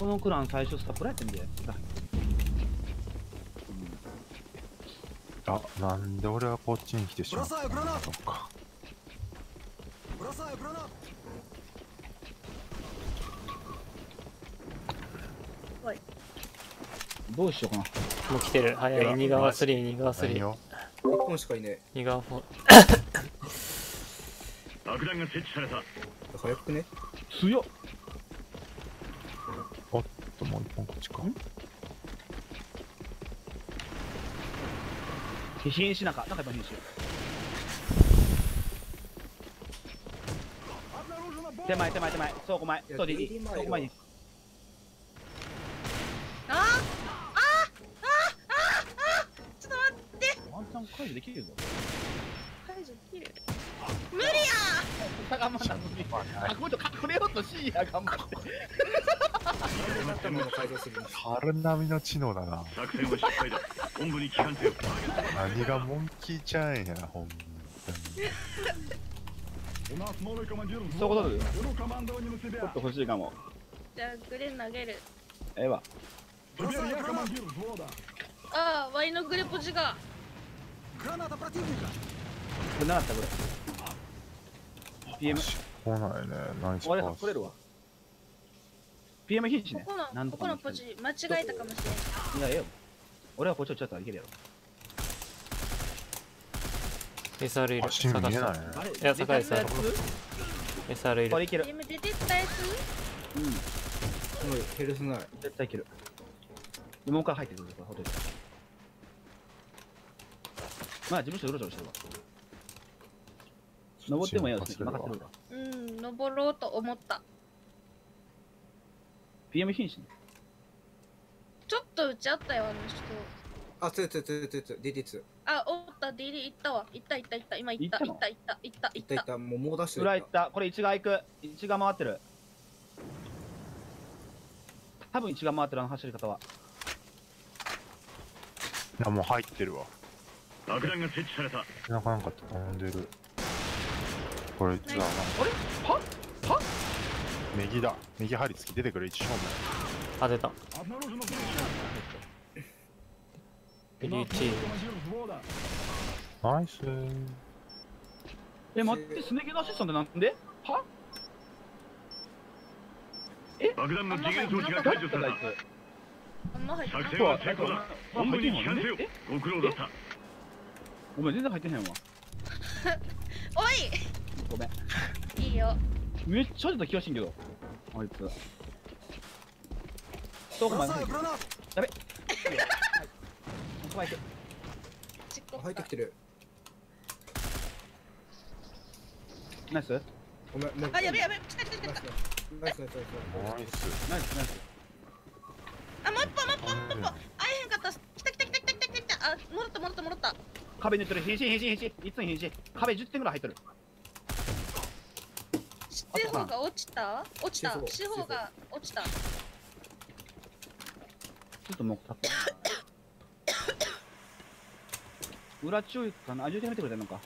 このクラン最初スタプラやってんで。あ、なんで俺はこっちに来てしまったのそっか。どうしようかな。もう来てる。早い。2側3、2側3。1本しかいねえ。2側4。爆弾が設置された。早くね？強っ。ともう一本こっちか。なん。か、なんかやっぱ瀕死。手前手前手前、倉庫前、いやそうでいい。DD 前よ。倉庫前に。あーあーあーあーちょっと待って。ワンチャン解除できるぞ。解除できる？無理や頑張ったのに。あ、これようとしいや、頑張って。春並みの知能だな。何がモンキーちゃんやな、ほんそうことるちょっと欲しいかも。じゃあ、グレン投げる。ええわ。ああ、ワイのグレポジが。これなかった、これ。PM。来ないね。ナイスパ。取れるわ。PM 瀕死ね。ここのここのポジ間違えたかもしれないいや、ええよ。俺はこっちをちょっといけるやろ。SR いる足見えないや坂井さん SR いるつ？これいける。出てったやつ？うん。すごいヘルスない絶対いける。でもう一回入ってくるこれほっといて。まあ、事務所うろちょろしてるわ。登ってもええよ、任せてるわ。うん登ろうと思った PM 瀕死ね。ちょっと打ち合ったよあの人。あつつつつつ DD2 あおった DD 行ったわ。行った行った行った。今行った。行っ行った行った行った。いったい行った。もう猛ダッシュ裏行った。これ一側行く。一側回ってる。多分一側回ってるあの走り方は。いやもう入ってるわ。爆弾が設置された。なかなか飛んでる。これ実はあ。れ？はは右だ。右張り付き出てくる一正面当てた。11ナイス。え待ってすね毛のアシスタントなんで？は？え？爆弾の次元装置が解除された。作戦は成功だ本部に帰還せよご苦労だったお前全然入ってへんわ。おい。ごめん。いいよ。めっちゃ出た気がしんけど。あいつ。どこまダメ。ここまで入ってきてる。ナイス？ごめんあやべやべ来た来た来た。ナイスナイスナイスナイス。ナイスあもう一本もう一本もう一本会えへんかった。来た来た来た来た来た来た。あ戻った戻った戻った。壁塗ってる。変身変身変身。いつに変身。壁10点ぐらい入ってる。四方が落ちた？落ちた。四方が落ちた。ちょっともう立って。裏注意かな？あ、重点やめてくれてんのか。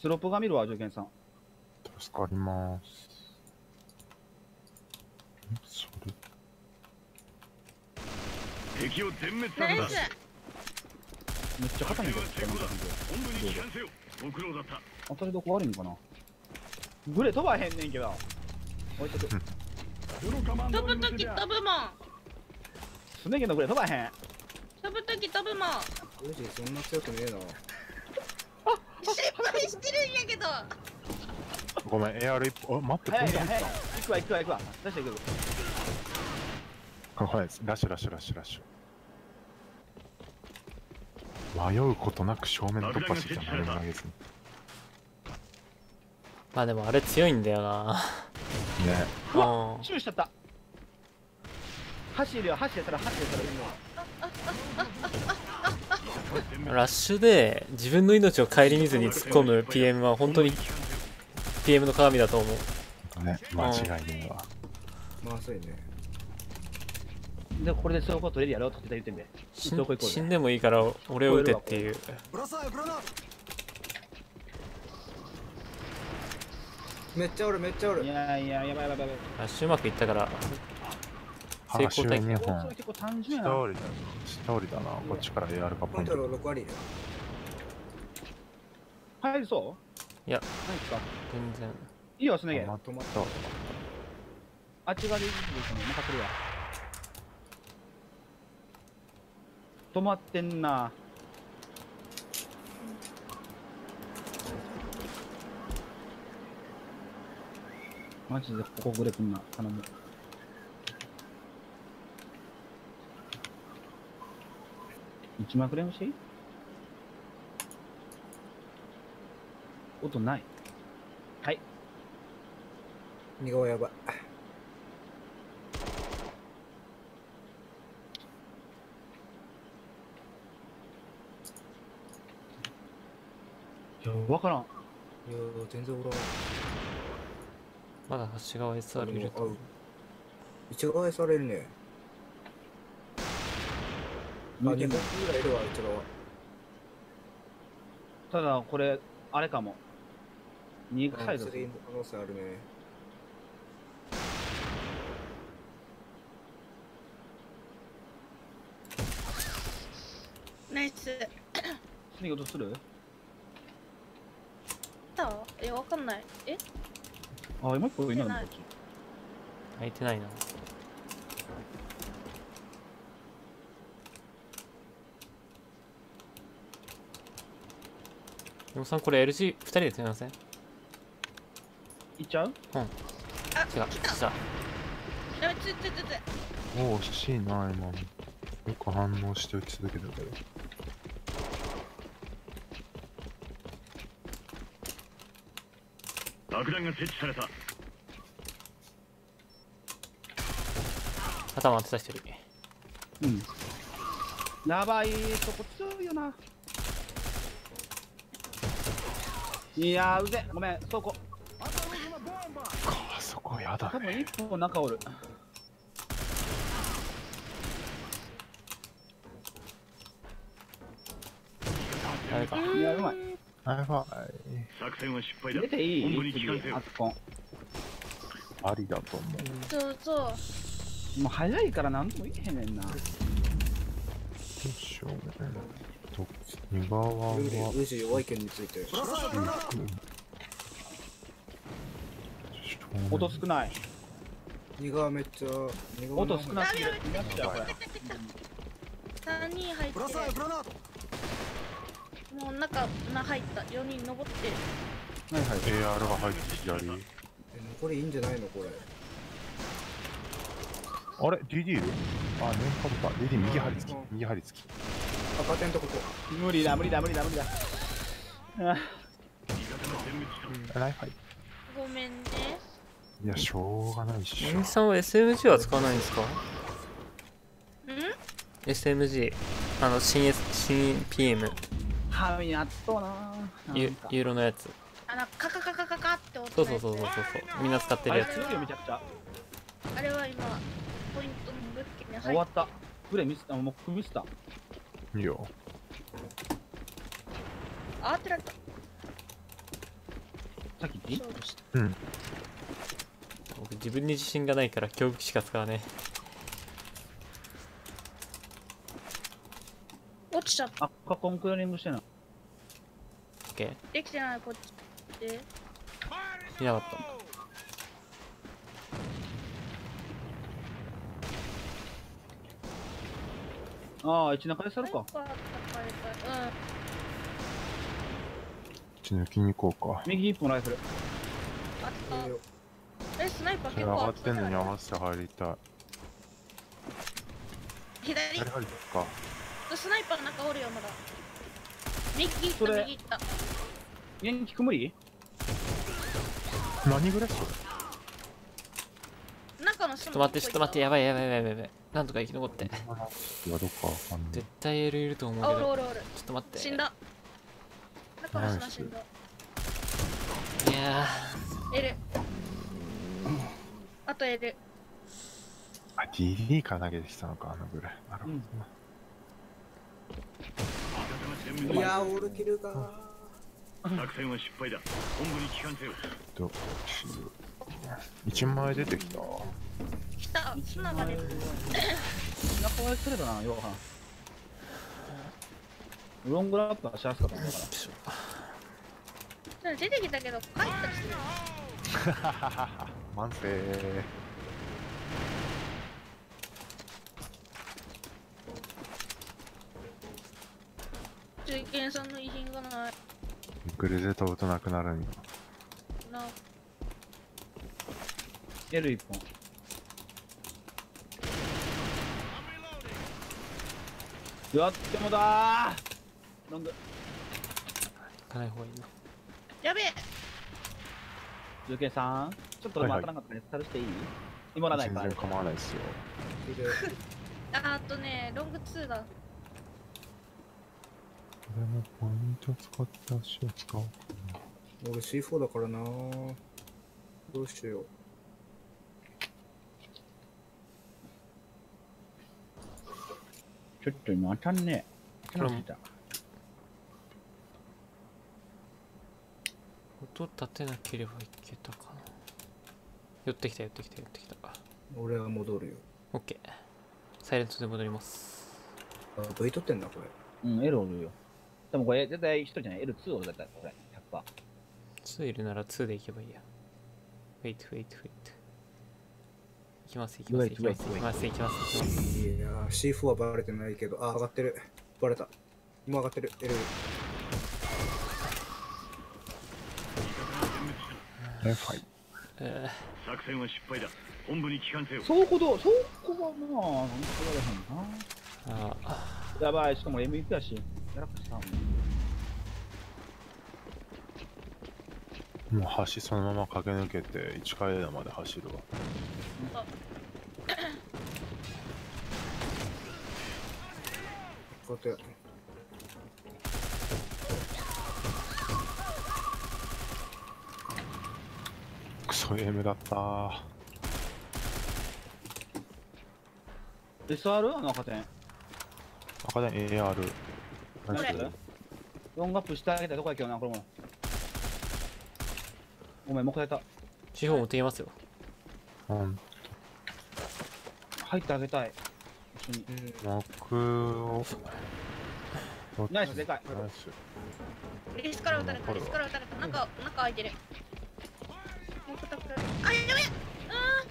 スロープが見るわ、受験さん。助かります。んそれ。敵を全滅させた。ナイスめっちゃ肩にかったなんかど当たりどこ悪いんかな。グレ飛ばへんねんけど。置いとく。飛ぶとき飛ぶもん。すねげのグレ飛ばへん。飛ぶとき飛ぶもん。マジそんな強くねえな。失敗してるんやけど。ごめん AR 一本待ってこんなに行くわ行くわ行くわ。出していく。わこれラッシュラッシュラッシュラッシュ迷うことなく正面突破してきたな投げずに。まあでもあれ強いんだよな。ね。うわうんチューしちゃった。走るよ、走れたら走れたらいいの。ラッシュで自分の命を顧みずに突っ込む PM は本当に PM の鏡だと思う。ね間違いねえわ。まあそういねでこれで証拠取れるやろうって言ってんで死んでもいいから俺を撃てっていう。めっちゃおるめっちゃおる。いやいややばいやばいやばい。ラッシュうまくいったから成功体験結構単純やな。下りりだなこっちからやるかポイント。割入るそういや。ないか？全然。いいよすねげまとまった。あっち側でいいですね。任せるわ。止まってんな。マジでここぐれくんな頼む。1万くれ欲し？い音ない。はい。二側やば。い分からん。いやー全然おらん。まだ端側 SR いると。一側されるね。あ2抜いてんの本ぐらいいるわ一側ただこれあれかも。2あサイドそれの可能性あるね。ナイス。次音する？たえわかんない。え？あもう一個いないの？ないてないな。でもさんこれ LG2 人ですみません？違う行っちゃう？あ来た来たやべつつつつおお惜しいな今もよく反応して打ち続けたけど爆弾が設置された。頭当てた一人うん。やばいそこ強いよな。いやーうぜ。ごめんそこかそこやだ多分ね一本中おる。誰か。いやうまいやば作戦は失敗だ。出てい本部にい次帰還せよありだと思う。そうそう。もう早いから何とも言えへんねんな。どうしよう。ねと二側はウジ弱い剣について音少ない二側めっちゃ音少なすぎる。や見ましたよこれ3人入ってもう中な入った。4人登って。るはいはい。AR が入って左。え残りいいんじゃないのこれ。あれ？DD いるあ年間か。DD 右張り付き。右張り付き。赤点とここ。無理だ無理だ無理だ無理だ。あ。味方が全滅したライフごめんね。いやしょうがないっしょ。お兄さんは SMG は使わないんですか？ん？SMG あの新 S 新 PM はみやっとうななんユーロのやつ。あのカカカカカカって音そうそうそうそうそうそう。みんな使ってるやつ。あれ強いよめちゃくちゃあれは今ポイントの物件に入っ終わった。プレイミスったもうミスったいいよ。あ当てられたさっき言っ勝負した。僕自分に自信がないから恐怖しか使わね落ちちゃった。あ赤コンクリーニングしてないえ OK できてないこっちでいなかった。ああ一中で去るかスナイパー高いか。らち抜きに行こうか。右一本ライフル。えスナイパー結構がってんのに合わせて入りたい。左？左入りか。スナイパーの中おるよまだ。右行った右行った元気く無理何ぐらい？中のちょっと待ってちょっと待ってやばいやばいやばいやばい。なんとか生き残って。いやどっかわかんない絶対 L いると思うけあおるどおるおる。ちょっと待って。死んだ。中の人死んだ。いや L あと L あ DD から投げてきたのかあのぐらい。なるほど。な、味方が全滅いやーオールキルが作戦は失敗だ本部に帰還せよと、1枚出てきた。来た砂が出るなかなかれたな、ようはん。ロングラップはしやすかったんだから。出てきたけど帰ったりする慢性。中堅さんの遺品がないグレゼ飛ぶとなくなるんよ。な L1 本。やってもだーロング。行かない方がいいなやべえ中継さん、ちょっとでも当たらなかったらスタルしていい？今らないから全然。構わないですよ。ああとねロング2だこれもポイント使って足を使おうか俺 C4 だからな。どうしよう。ちょっと今当たんねえ。当た音立てなければいけたかな。寄ってきた寄ってきた寄ってきた俺は戻るよ。オッケー。サイレントで戻ります。あ V 取ってんだこれ。うん、L おるよ。でもこれ絶対一人じゃない？L2 おる絶対これ。100%。2いるなら2で行けばいいや。ウェイトウェイトウェイト行きます行きます行きます行きます行きます行きます。いやー C4 はバレてないけど。あ上がってる。バレた。もう上がってる。L。え作戦は失敗だ。本部に帰還せよ。そうこど、そうこはまあ、なんとやれへんな。ー、あやばい、しかも MVP だし。やらかした。もう橋そのまま駆け抜けて市階枝まで走るわ。こうやってクソゲームだったー。SR? あの赤点。赤電 AR。ナイスこれロングアップしてあげたとこやけどな、これも。ごめん、もう一回やっ地方持ってきますようん。た。入ってあげたい。一緒に。僕を。ナイス、でかい。ナイス。リスから撃たれたリスから撃たれた中中開いてるもう片くらいあやべえあ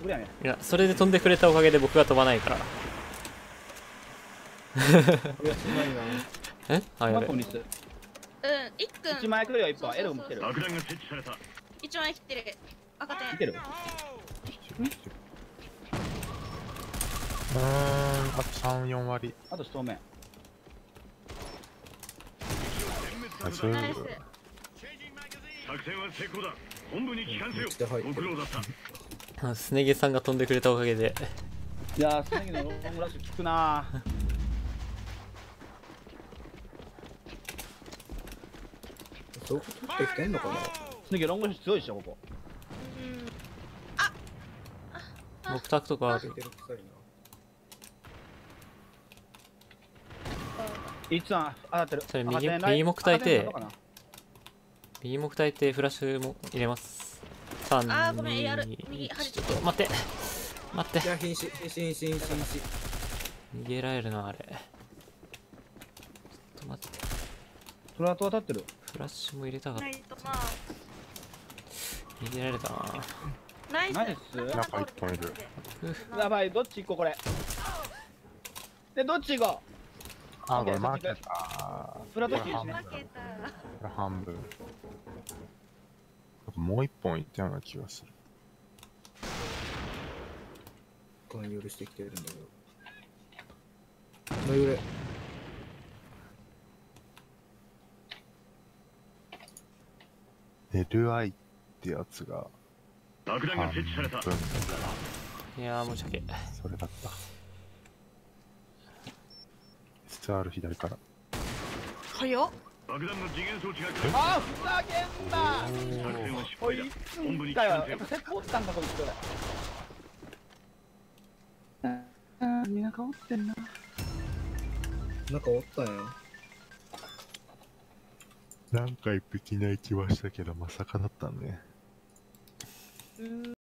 これやね。いやそれで飛んでくれたおかげで僕が飛ばないからこれはすごいなえ？あやべマップにす。ーうん一君1枚来るよ、1本。L も来てる。爆弾が設置された一枚切ってる赤点来てる。うーん、あと3、4割。あと正面。ナイス。ナイス作戦は成功だ本部に帰還せよご苦労だったあスネゲさんが飛んでくれたおかげでいやー、スネギのロングラッシュ効くなそう取ってきてんのかな？ー。スネギロング強いでしょ、ここ。うん。僕タクとかあるいないつは当たってる。それ右右目焚いて右目焚いてフラッシュも入れます。3あーごめん AR 2右端ちょっと待って。待って。いや瀕死瀕死瀕死瀕死瀕死。逃げられるなあれ。ちょっと待って。フラット当たってる。フラッシュも入れたかっナイトな。た逃げられたな。ナイス中一本いる。やばい、どっち行こう、これ。で、どっち行こあ、これ負けた。うフラットこれ半分。負けた。これ半分。もう一本いったような気がする。この許してきてるんだけど。の揺れ LI ってやつが爆弾が設置されたいやー申し訳それだった。SR 左から。早っ爆弾の次元装置が開あー、ふざけんな作戦は失おい、敗だ1本部に帰分かよ。やっぱセットおったんか、こいつ。あー、みんな顔ってんな。なんかおったんやなんか一匹ね、来はした。けど、まさかだった。ね。